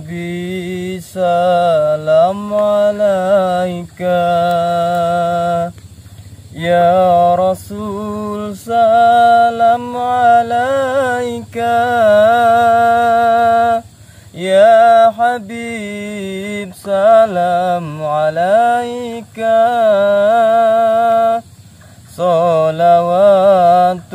نبي سلام عليك يا رسول سلام عليك يا حبيب سلام عليك صلوات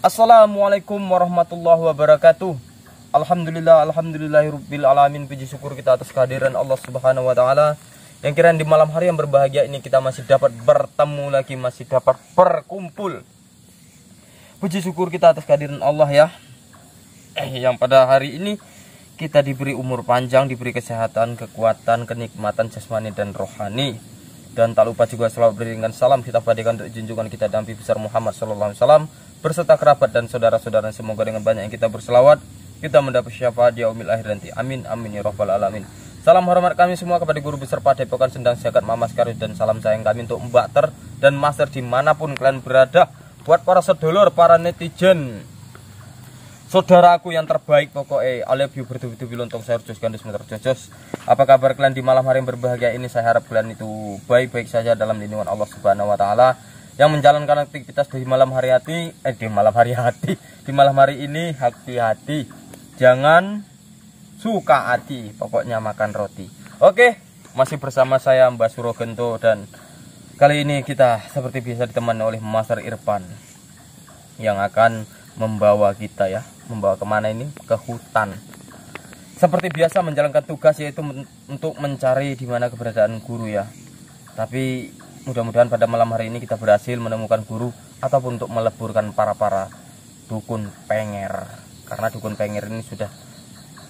Assalamualaikum warahmatullahi wabarakatuh. Alhamdulillah Alhamdulillahirubbil alamin. Puji syukur kita atas kehadiran Allah subhanahu wa ta'ala. Yang kira di malam hari yang berbahagia ini Kita masih dapat bertemu lagi Masih dapat berkumpul. Puji syukur kita atas kehadiran Allah ya. Eh, Yang pada hari ini Kita diberi umur panjang Diberi kesehatan, kekuatan, kenikmatan jasmani dan rohani. Dan tak lupa juga selalu berikan salam kita padikan untuk junjungan kita Nabi besar Muhammad sallallahu alaihi wasallam berserta kerabat dan saudara-saudara semoga dengan banyak yang kita berselawat kita mendapat syafaat di yaumil akhir nanti. Amin amin ya rabbal alamin. Salam hormat kami semua kepada guru besar Padepokan Sendang Jagat Mama Sekaligus dan salam sayang kami untuk Mbak Ter dan Master di mana pun kalian berada. Buat para sedulur para netizen saudaraku yang terbaik pokoknya. I love you bertubi-tubi lontong sayur jos gandus meter jojos. Apa kabar kalian di malam hari yang berbahagia ini? Saya harap kalian itu baik-baik saja dalam lindungan Allah subhanahu wa ta'ala yang menjalankan aktivitas di malam hari hati eh di malam hari hati di malam hari ini hati-hati. Jangan suka hati pokoknya makan roti. Oke masih bersama saya Mbak Surogento dan kali ini kita seperti biasa ditemani oleh Master Irfan yang akan membawa kita ya membawa ke mana ini? Ke hutan. Seperti biasa menjalankan tugas yaitu men untuk mencari di mana keberadaan guru ya. Tapi mudah-mudahan pada malam hari ini kita berhasil menemukan guru ataupun untuk meleburkan para-para dukun penger karena dukun penger ini sudah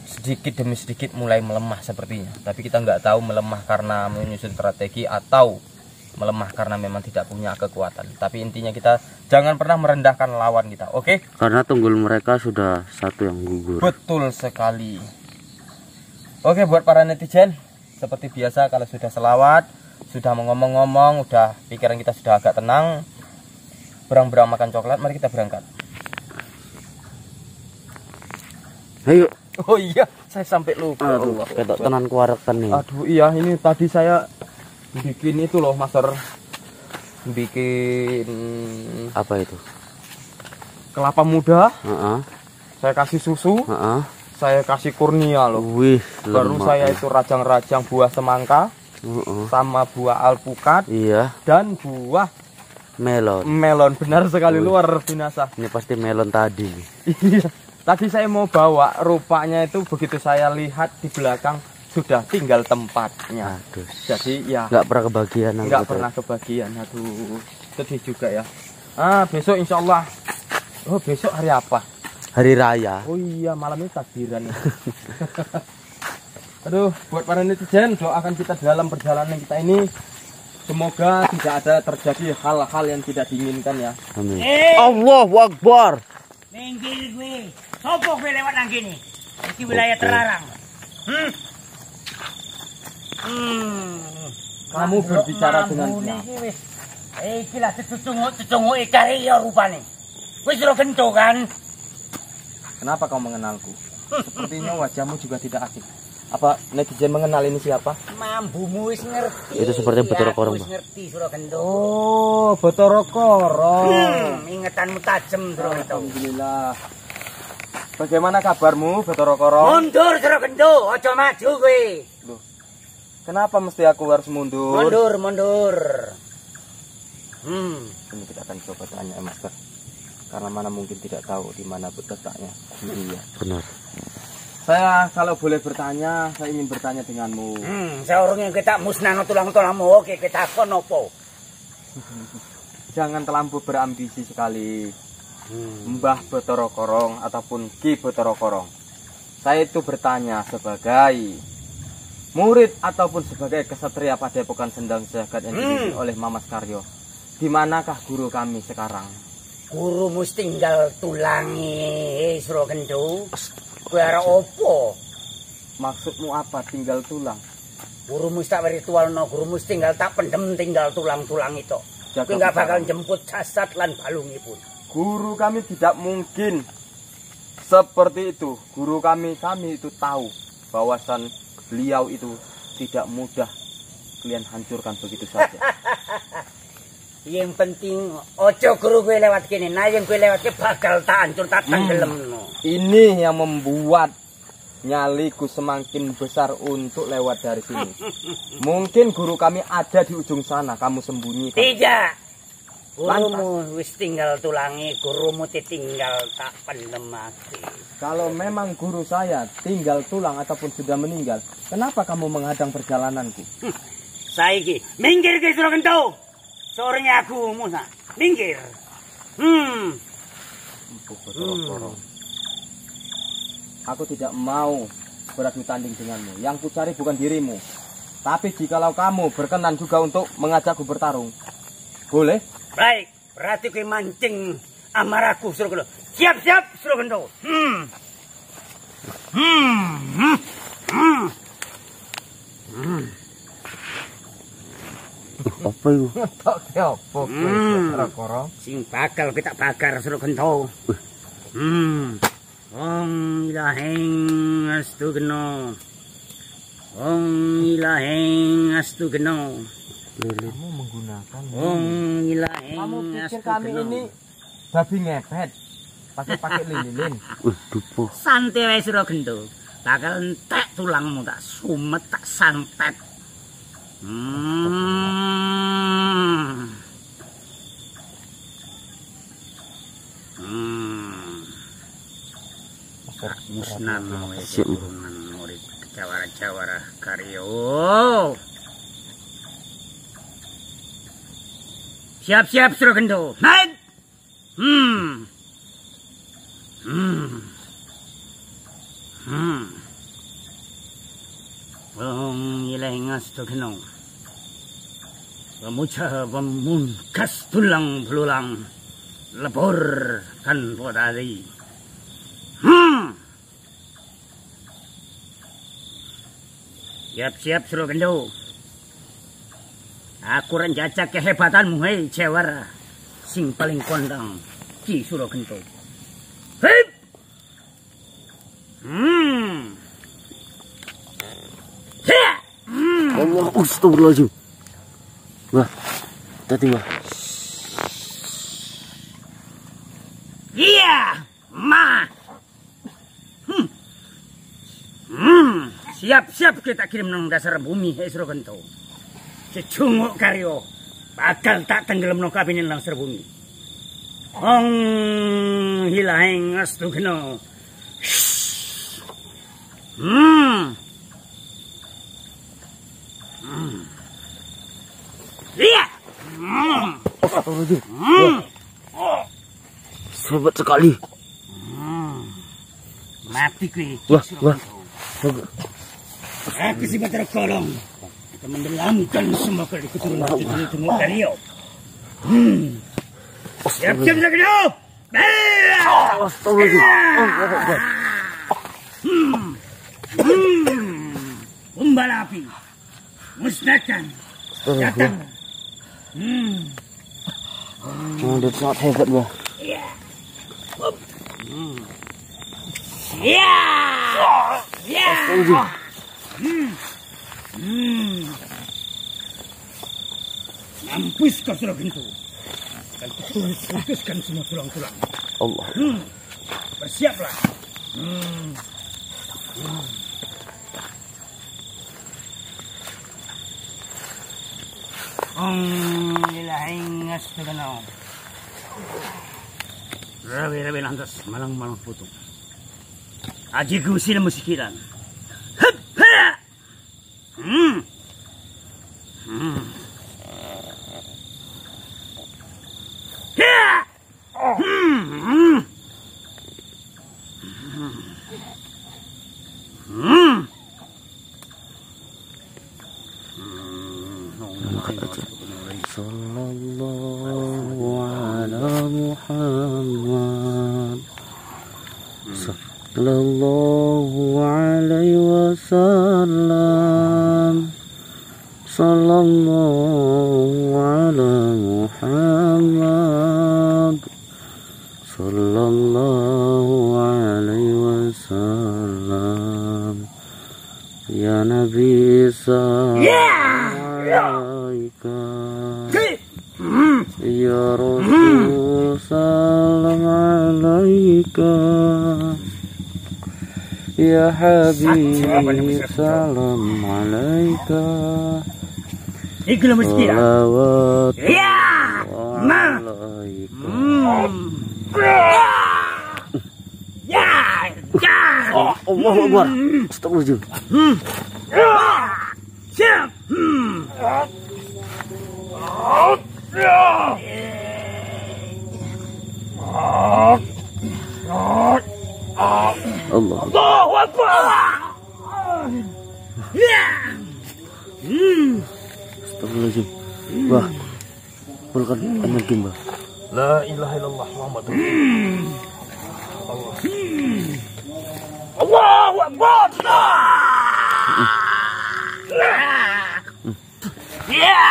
sedikit demi sedikit mulai melemah sepertinya tapi kita nggak tahu melemah karena menyusun strategi atau melemah karena memang tidak punya kekuatan. Tapi intinya kita jangan pernah merendahkan lawan kita, oke? Okay? Karena tunggul mereka sudah satu yang gugur. Betul sekali. Oke, buat para netizen, seperti biasa kalau sudah selawat, sudah ngomong-ngomong, udah pikiran kita sudah agak tenang, berang-berang makan coklat, mari kita berangkat. Ayo. Oh iya, saya sampai lupa. Aduh, ketok tenan kuarekan nih. Aduh, iya ini tadi saya bikin itu loh master bikin apa itu kelapa muda uh -uh. saya kasih susu Uh -uh. saya kasih kurnia loh wih baru saya ya. itu rajang-rajang buah semangka Uh -uh. sama buah alpukat iya. dan buah melon. melon. Benar sekali luar binasa. Ini pasti melon tadi. Iya. Tadi saya mau bawa rupanya itu begitu saya lihat di belakang sudah tinggal tempatnya. Aduh. Jadi ya. Nggak pernah kebagian nggak pernah kebagian aduh. Sedih juga ya. Ah besok insya Allah. Oh besok hari apa? Hari raya. Oh iya malam ini takbiran aduh buat para netizen doakan kita dalam perjalanan kita ini semoga tidak ada terjadi hal-hal yang tidak diinginkan ya amin Eh, Allahu Akbar minggir gue. Sopo gue lewat nang gini. Ini wilayah Oke. terlarang. Hmm. Hmm. Kamu berbicara dengan wis. Eh, iki lah cucungu cucungu ikare ya rupane. Wis ro gento kan. kenapa kau mengenalku sepertinya wajahmu juga tidak asing Apa netizen mengenal ini siapa? Mambumu wis ngerti. Itu seperti Bathara Korong, wis ngerti Suragendo. Oh, Bathara Korong. Hmm, ingetanmu tajem Suragendo. Alhamdulillah. Bagaimana kabarmu, Bathara Korong? Mundur Suragendo, aja maju kowe. Loh, kenapa mesti aku harus mundur? Mundur, mundur. Hmm. Ini kita akan coba tanya ya, Master. Karena mana mungkin tidak tahu di mana letaknya guru ya. Benar. Saya kalau boleh bertanya, saya ingin bertanya denganmu. Hmm, saurunge kita musnahno tulang-tulangmu oke kita kon opo? Jangan terlampau berambisi sekali. Hmm. Mbah Bathara Korong ataupun Ki Bathara Korong. Saya itu bertanya sebagai murid ataupun sebagai kesatria Padepokan Sendang Jagat yang dipimpin oleh Mamas Karyo. Di manakah guru kami sekarang? Guru mus tinggal tulangi Suragendo. Kowe arep opo? Maksudmu apa tinggal tulang? Guru mus tak ritual no, guru tinggal tak pendem tinggal tulang-tulang itu. Jaga Kowe nggak bakal jemput jasad lan balungipun. Guru kami tidak mungkin seperti itu. Guru kami kami itu tahu bahwasan beliau itu tidak mudah kalian hancurkan begitu saja. Yang penting ojo guru gue lewat kene. Nah yang gue lewat ke bakal tak hancur tak tenggelam no. Ini yang membuat nyaliku semakin besar untuk lewat dari sini. Mungkin guru kami ada di ujung sana, kamu sembunyi. Tidak. Gurumu wis tinggal tulangi, gurumu tinggal tak pendem mati. Kalau memang guru saya tinggal tulang ataupun sudah meninggal, kenapa kamu menghadang perjalananku? Saiki, minggir ke Suragento. Sorenya aku Musa. Minggir. Hmm. Aku tidak mau beradu tanding denganmu. Yang kucari bukan dirimu. Tapi jikalau kamu berkenan juga untuk mengajakku bertarung, boleh? Baik, berarti kowe mancing amarahku Suragento. Siap-siap Suragento. Hmm. Hmm. Hmm. Hmm. Apa itu? Tak apa, Hmm. korong. Sing bakal kita bakar Suragento. Hmm. Om ilaheng astu geno. Om ilaheng astu geno. Kamu menggunakan Om ilaheng Kamu pikir kami ini babi ngepet? Pakai pakai lilin. Santai wae Suragento. Bakal entek tulangmu tak sumet tak santet. Hmm. Hmm. Siap. keturunan murid jawara-jawara karyo. Siap-siap Suragento. Naik. Hmm. Hmm. Hmm. Om ilahi ngastu kenong. Pemuja pemungkas tulang belulang. Lebur kan podari. Hmm. Siap-siap Suragendo. Aku renjajak kehebatanmu, hei Jawara. Sing paling kondang, Ki Suragento. Hei! Hmm. Hea! Hmm. Allah, astagfirullahaladzim. Wah, tadi wah. Iya, ma. Hmm. Hmm. Siap-siap kita kirim nang dasar bumi, hei Suragento. Cecunguk karyo. Bakal tak tenggelam no kabinin nang dasar bumi. Ong hilaheng astu keno. Hmm. Hmm. Iya. Hmm. Hebat sekali. Hmm. Mati kuwi. Wah, wah. Aku si Batara Kolong akan mendelamkan semua kali keturunan tunggu Dario. Hmm. Siap-siap Dario. Astagfirullahaladzim. Hmm. Hmm. Umbal api. Musnahkan. Datang. Hmm. Oh, dia sangat hebat, wah. Ya. Hup. Hmm. Ya. Ya. Astagfirullahaladzim. Hmm. Mampus kau Suraganto. Akan kuputuskan semua tulang-tulang. Allah. Hmm. Bersiaplah. Hmm. Hmm. Ang ilahingas na ganaw. Rabi-rabi lantas malang-malang putong. Aji gusi na musikilan. Hup! Ha! Hmm. Hmm. Ya! Hmm. Hmm. Hmm. Sallallahu ala Muhammad. Sallallahu alaihi wasallam. Sallallahu ala Muhammad. Sallallahu alaihi wasallam. Ya Nabi salam alaika. Hmm. Ya Rasul salam alaika Ya Habib salam alaika musikilan. Salawat Ya! Alaika Hmm. Ya! Ya! Allah Akbar Astagfirullahaladzim Pulkan anjing bah La ilaha illallah Muhammad Allahu Akbar! Ya!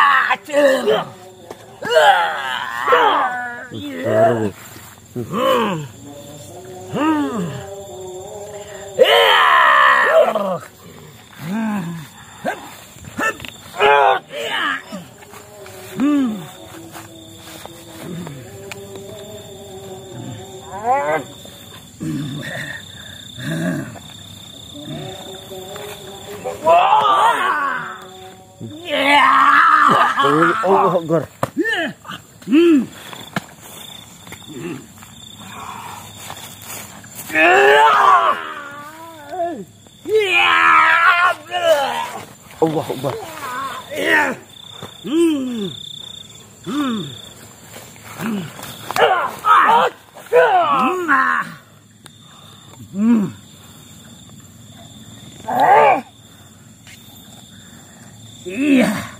Taruh Allah Akbar Allah Akbar Iya.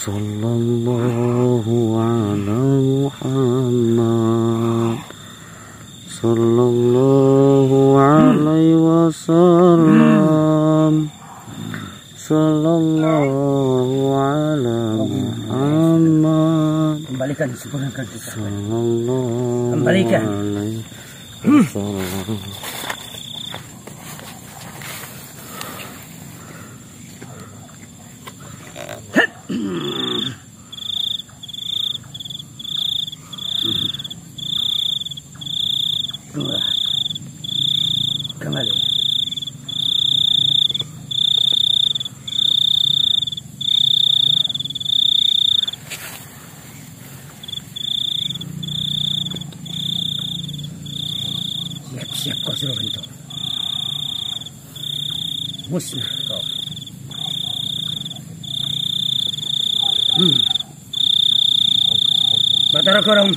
Sallallahu ala Muhammad Sallallahu alaihi wasallam Sallallahu ala Muhammad Kembalikan sempurnakan kita. Kembalikan. Dua. Kembali. Siap-siap kau suruh bentuk. Musnah kau. Hmm. Batara korang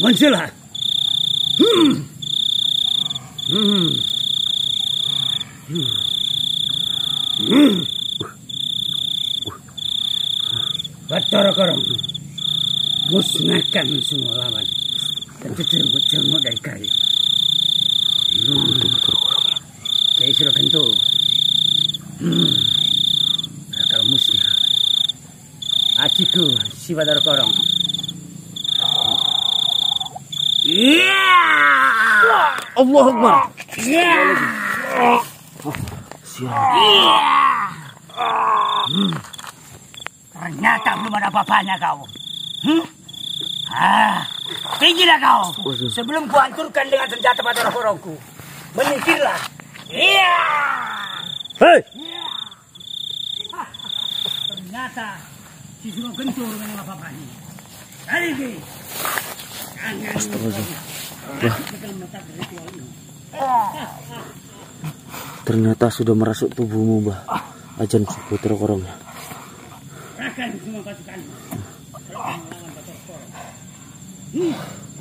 muncullah. Hmm. Hmm. Hmm. Hmm. Batara Korong musnahkan semua lawan dan jejenguk-jenguk dari kayu. Hmm. Kiai Suragento. Hmm. Bakal musnah. Ajiku si Batara Korong. Iya. Allah Akbar. Iya. Hmm. Ternyata belum ada apa-apanya kau. Hmm? Ah, tinggilah kau. Sebelum kuhancurkan dengan senjata Batara Korongku. Menyingkirlah. Iya. Hei, Ternyata si Suro Gentur memang apa-apanya. Hari ini. Astagfirullah. ternyata sudah merasuk tubuhmu, Mbah. Ajan Putra Korong. Serahkan semua pasukan. Astagfirullah.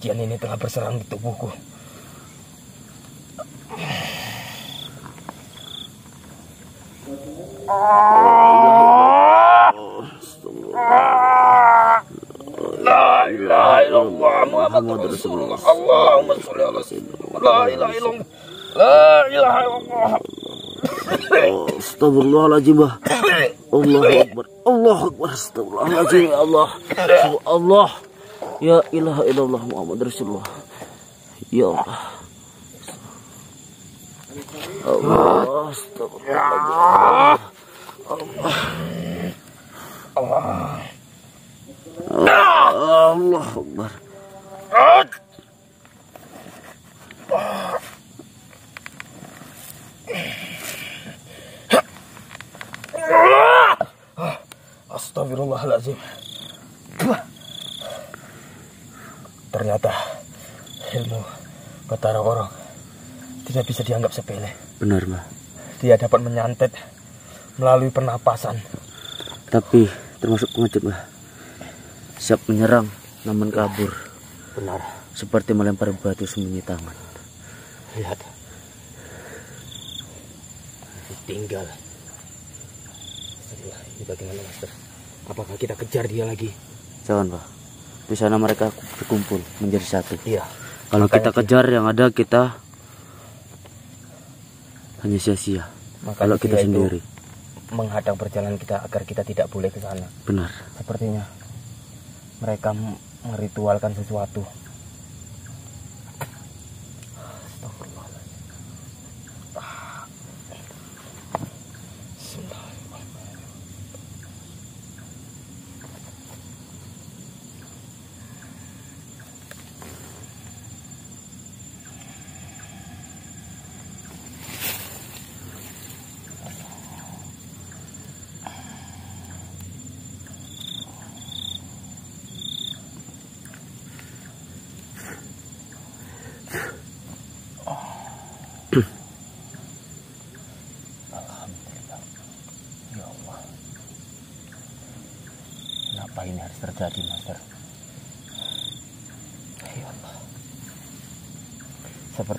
Ajian ini tengah berserang di tubuhku. Mbah. Allah Akbar. Allah. Ya Allah. Allah. Ya ilaha illallah Muhammad Rasulullah. Ya Allah. Allah. Astagfirullahaladzim. Allah. Allah Akbar. Astagfirullahaladzim. Ternyata ilmu Batara Korong tidak bisa dianggap sepele. Benar, Mbah. Dia dapat menyantet melalui pernapasan. Tapi termasuk pengecut, Mbah. Siap menyerang namun kabur. Benar. Seperti melempar batu sembunyi tangan. Lihat. Tinggal. Setelah ini bagaimana, Master? Apakah kita kejar dia lagi? Jangan, Pak. Di sana mereka berkumpul menjadi satu. Iya. Kalau Makanya kita kejar yang ada kita hanya sia-sia. Kalau kita sendiri. menghadang perjalanan kita agar kita tidak boleh ke sana. Benar. Sepertinya mereka meritualkan sesuatu.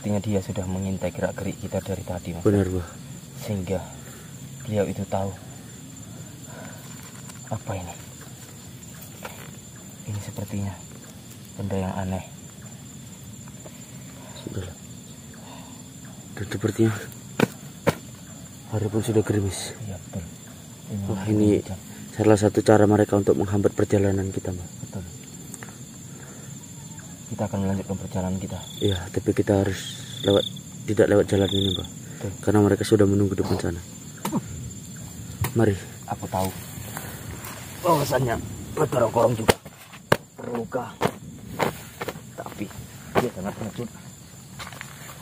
Sepertinya dia sudah mengintai gerak-gerik kita dari tadi, Master. Benar, Pak. Sehingga beliau itu tahu apa ini. Ini sepertinya benda yang aneh. Sudahlah. Dan sepertinya hari pun sudah gerimis. Iya betul. Wah, ini salah satu cara mereka untuk menghambat perjalanan kita, Mbak. Kita akan melanjutkan perjalanan kita. Iya, tapi kita harus lewat tidak lewat jalan ini, Mbak. Betul. Karena mereka sudah menunggu depan sana. Mari. Aku tahu bahwasannya Batara Korong juga terluka. Tapi dia sangat pengecut.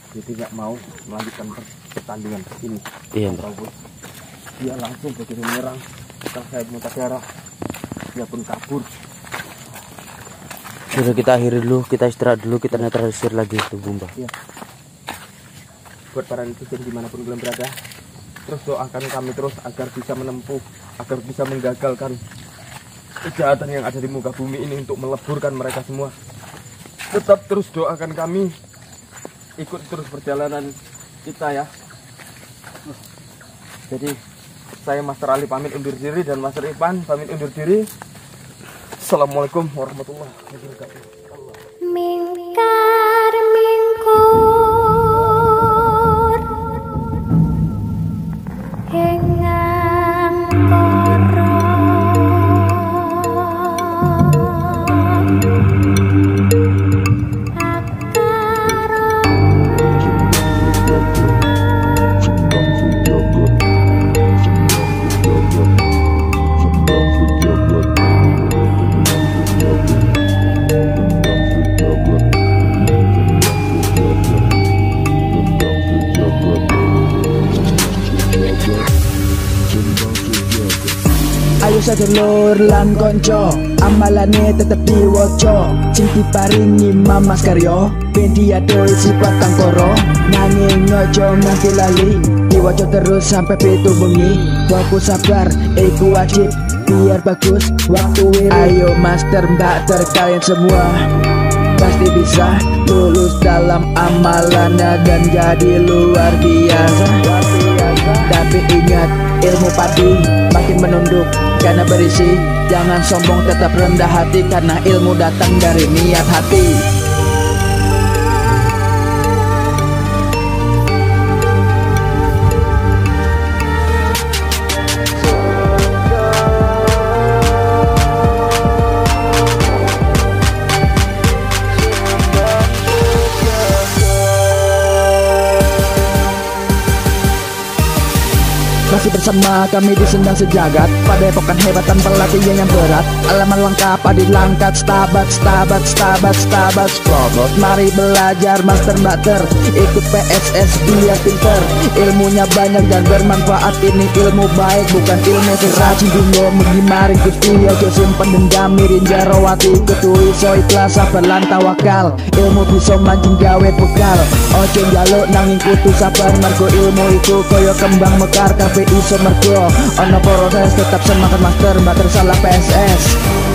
jadi nggak mau melanjutkan per- pertandingan ini Iya, Mbak. Prabu dia langsung begitu menyerang setelah saya muntah darah dia pun kabur Sudah kita akhiri dulu, kita istirahat dulu, kita netralisir lagi tubuh Mbak. buat para netizen di mana pun kalian berada terus doakan kami terus agar bisa menempuh agar bisa menggagalkan kejahatan yang ada di muka bumi ini untuk meleburkan mereka semua. Tetap terus doakan kami ikut terus perjalanan kita ya. Jadi saya Master Ali pamit undur diri dan Master Ipan pamit undur diri Assalamualaikum warahmatullahi wabarakatuh. Mingkar Ayo sedulur lan konco. Amalane tetep diwoco Sing diparingi mamas karyo Ben diadoi sifat kang koro Nanging nyojo nganti lali. Diwoco terus sampai pitu bengi. Fokus sabar, iku wajib. Biar bagus waktu wiri. Ayo master mbak ter kalian semua. Pasti bisa lulus dalam amalannya Dan jadi luar biasa ilmu padi makin menunduk. Karena berisi Jangan sombong tetap rendah hati. Karena ilmu datang dari niat hati Masih bersama kami di sendang sejagat. Pada epokan hebat tanpa latihan yang berat. Alaman lengkap adi langkat Stabat, stabat, stabat, stabat Strobot Mari belajar master bater Ikut PSS biar pinter. Ilmunya banyak dan bermanfaat. Ini ilmu baik bukan ilmu seracin Dungo mugi mari gusti Ojo simpen dendam. Mirin jarawati Ketui so ikhlas sabar lan tawakal Ilmu bisa mancing gawe bekal. Ojo jaluk nanging kutu sabar Mergo ilmu itu koyo kembang mekar. Kabeh iso mergo Ono proses tetap semangat master Mater salah PSS